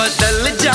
बदल जा